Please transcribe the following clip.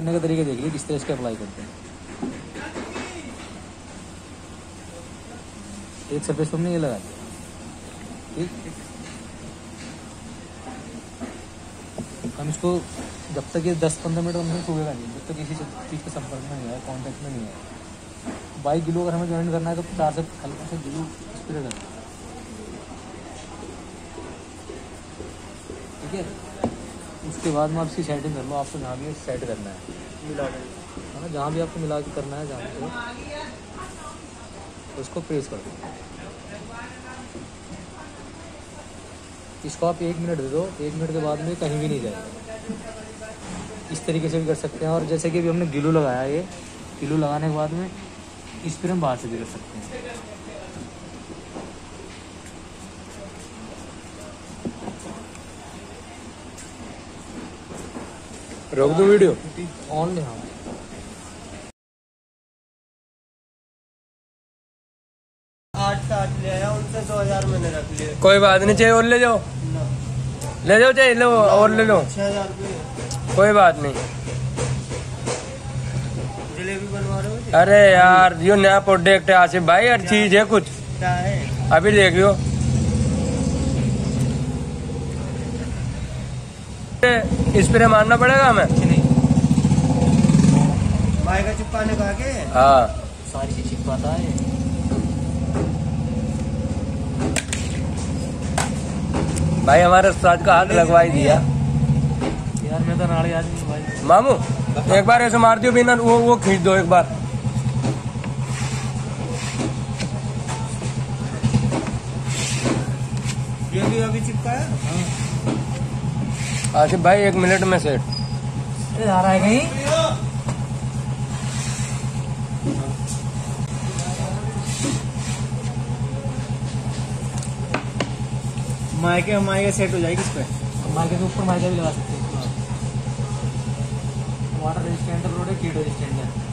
करने का तरीका देखिए किस तरह इसके अप्लाई करते हैं। एक सरफेस हमने ये लगा दिया। ठीक? हम इसको जब तक ये 10-15 मिनट हमसे सूखेगा नहीं, जब तक किसी चीज़ के संपर्क में नहीं आया कांटेक्ट में नहीं आया। बाईस किलो अगर हमें ज्वाइन करना है तो चार से हल्का से ग्लू स्प्रे करना ठीक है? उसके बाद में आप इसकी सेटिंग कर लो आपको जहाँ भी सेट करना है। मिला है ना जहाँ भी आपको मिला के करना है जहाँ तो उसको प्रेस कर दो। इसको आप एक मिनट दे दो एक मिनट के बाद में कहीं भी नहीं जाएगा। इस तरीके से भी कर सकते हैं और जैसे कि अभी हमने गिलू लगाया ये गिलू लगाने के बाद में इस पर हम बाहर से भी कर सकते हैं। रोक दो वीडियो। ऑनली हाँ। आठ आठ ले आया उनसे दो हज़ार मैंने रख लिए। कोई बात नहीं चाहिए और ले जाओ। ना। ले जाओ चाहिए लो और ले लो। छह हज़ार कोई बात नहीं। जलेबी बनवा रहे हो अरे यार यो नया प्रोडक्ट है आसिफ भाई हर चीज़ है? कुछ। क्या है? अभी देखियो स्प्रे मारना पड़ेगा हमें? नहीं? भाई का चिपकाने का के? हाँ। सारी चीज़ चिपकाता है भाई हमारे उस्ताद का हाथ लगवा ही दिया। यार मैं तो नाड़ी आदमी भाई। मामू एक बार ऐसे मार दियो बिना वो वो खींच दो एक बार। ये भी अभी चिपकाया आसिफ भाई एक मिनट में सेट आ रहा है कहीं मायके मायके सेट हो जाएगी इस पर मायके के ऊपर मायका भी लगा सकते हैं। वाटर रेजिस्टेंट रोड है कीट रेजिस्टेंट है।